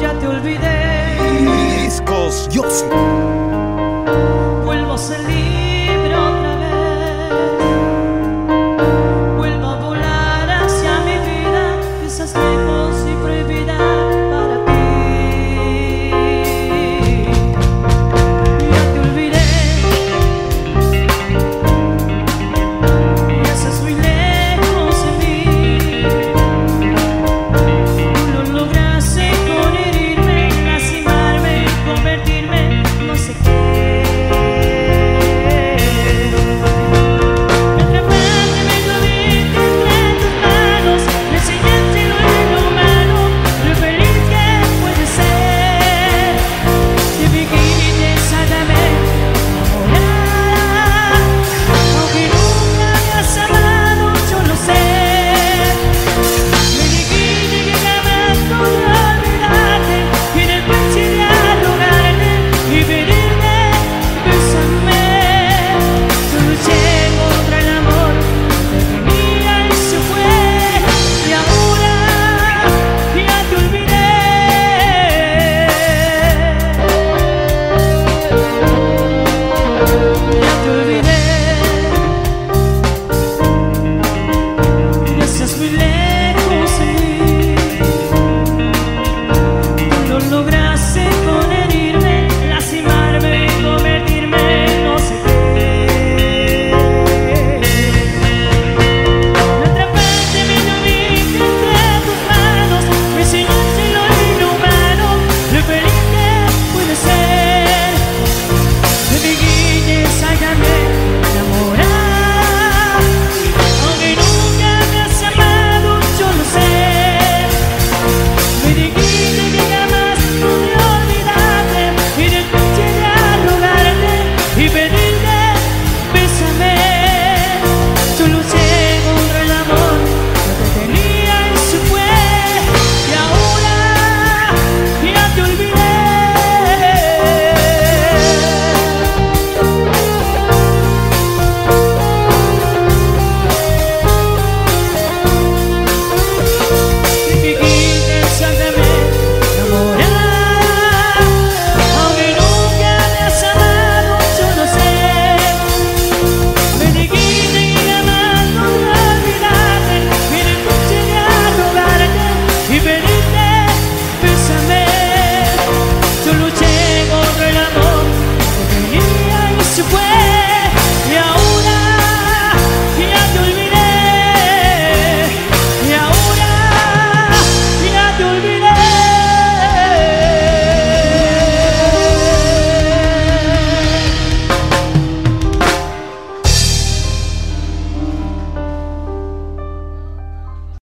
Ya te olvidé, discos, yo sí. de